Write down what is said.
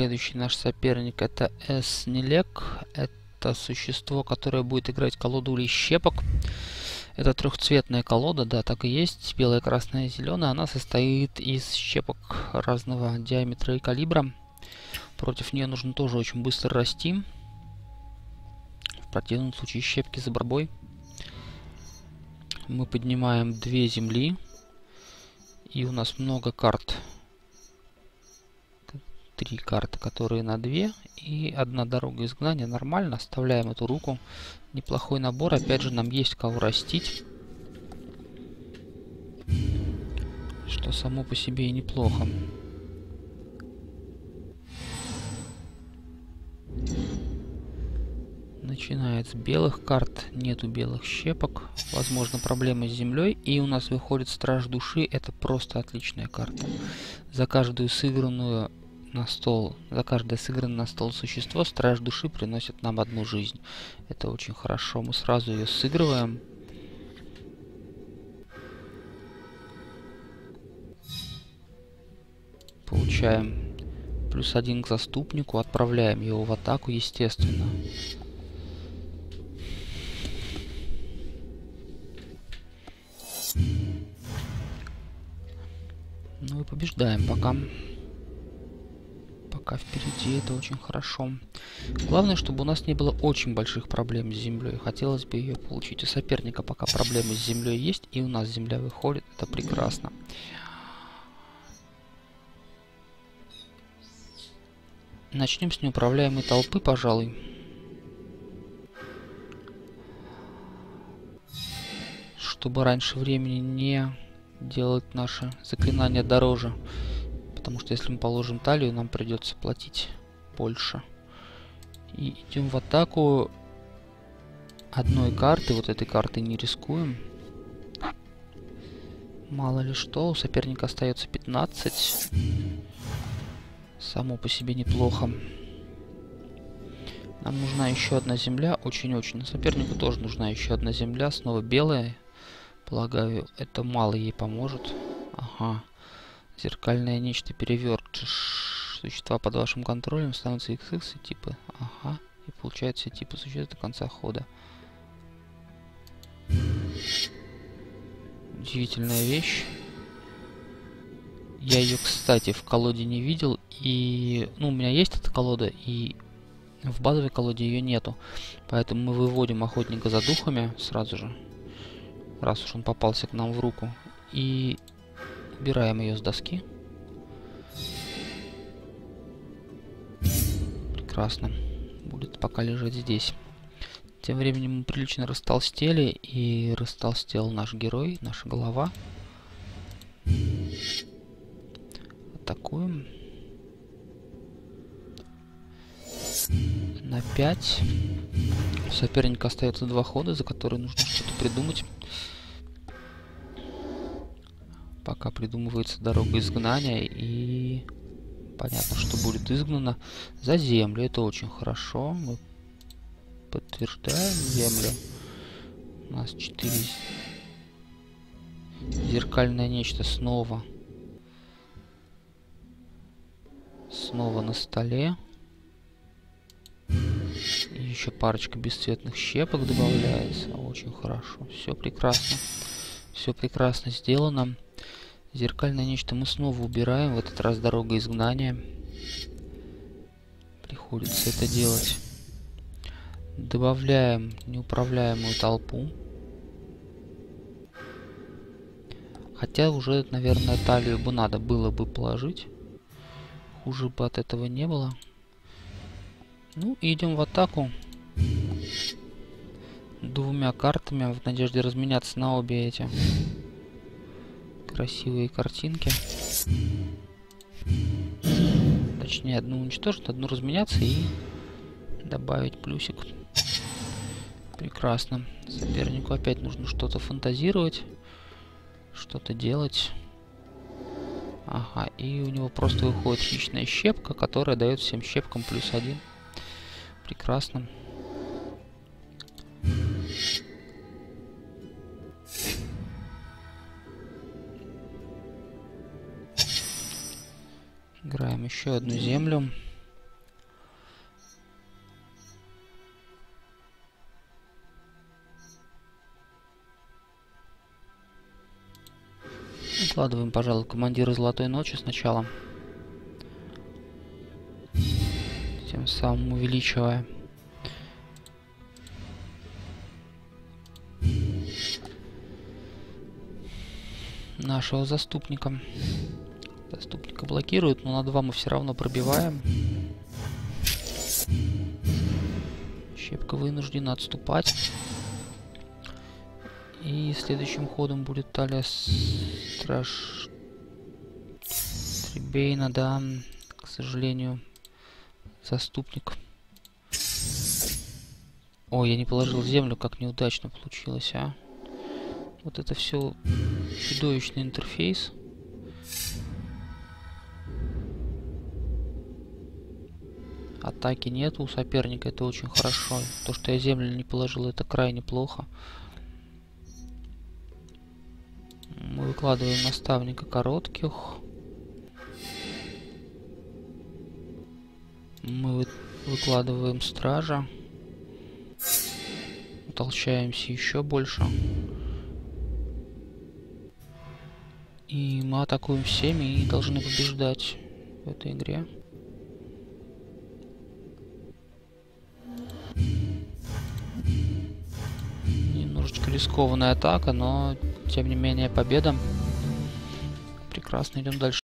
следующий наш соперник это Эснилек. Это существо, которое будет играть колоду или щепок. Это трехцветная колода, да, так и есть. Белая, красная, зеленая. Она состоит из щепок разного диаметра и калибра. Против нее нужно тоже очень быстро расти. В противном случае щепки за борьбой. Мы поднимаем две земли. И у нас много карт. Три карты, которые на две. И одна дорога изгнания. Нормально. Оставляем эту руку. Неплохой набор. Опять же, нам есть кого растить. Что само по себе и неплохо. Начинает с белых карт, нету белых щепок, возможно проблемы с землей, и у нас выходит Страж Души, это просто отличная карта. За каждую сыгранную на стол, за каждое сыгранное на стол существо Страж Души приносит нам одну жизнь. Это очень хорошо, мы сразу ее сыгрываем. Получаем плюс один к заступнику, отправляем его в атаку, естественно. Ну и побеждаем пока. Пока впереди, это очень хорошо. Главное, чтобы у нас не было очень больших проблем с землей. Хотелось бы ее получить. У соперника пока проблемы с землей есть, и у нас земля выходит. Это прекрасно. Начнем с неуправляемой толпы, пожалуй. Чтобы раньше времени не делать наши заклинания дороже. Потому что если мы положим талию, нам придется платить больше. И идем в атаку одной карты. Вот этой картой не рискуем. Мало ли что, у соперника остается 15. Само по себе неплохо. Нам нужна еще одна земля, очень-очень. Сопернику тоже нужна еще одна земля, снова белая. Полагаю, это мало ей поможет. Ага. Зеркальное нечто перевертыш. Существа под вашим контролем становятся XX и типы. Ага. И получают все типы существ до конца хода. Удивительная вещь. Я ее, кстати, в колоде не видел. И, ну, у меня есть эта колода, и в базовой колоде ее нету. Поэтому мы выводим охотника за духами сразу же раз уж он попался к нам в руку. И убираем ее с доски. Прекрасно. Будет пока лежать здесь. Тем временем мы прилично растолстели, и растолстел наш герой, наша голова. Атакуем. На 5. У соперника остается два хода, за которые нужно что-то придумать. Пока придумывается дорога изгнания и понятно, что будет изгнано за землю. Это очень хорошо. Мы подтверждаем землю. У нас 4 зеркальное нечто снова. Снова на столе. И еще парочка бесцветных щепок добавляется. Очень хорошо. Все прекрасно. Все прекрасно сделано. Зеркальное нечто мы снова убираем. В этот раз дорога изгнания. Приходится это делать. Добавляем неуправляемую толпу. Хотя уже, наверное, талию бы надо было бы положить. Хуже бы от этого не было. Ну, идем в атаку. Двумя картами в надежде разменяться на обе эти красивые картинки. Точнее, одну уничтожить, одну разменяться и добавить плюсик. Прекрасно. Сопернику опять нужно что-то фантазировать, что-то делать. Ага, и у него просто выходит хищная щепка, которая дает всем щепкам плюс один. Прекрасно. еще одну землю. укладываем пожалуй, командира Золотой Ночи сначала. Тем самым увеличивая. нашего заступника. Заступника блокируют, но на 2 мы все равно пробиваем. Щепка вынуждена отступать. И следующим ходом будет Талия Страж... Трибейна, да, к сожалению, заступник. Ой, я не положил землю, как неудачно получилось, а. Вот это все чудовищный интерфейс. Атаки нет у соперника, это очень хорошо. То, что я землю не положил, это крайне плохо. Мы выкладываем наставника коротких. Мы выкладываем стража. Утолщаемся еще больше. И мы атакуем всеми и должны побеждать в этой игре. Рискованная атака, но тем не менее победа. Прекрасно идем дальше.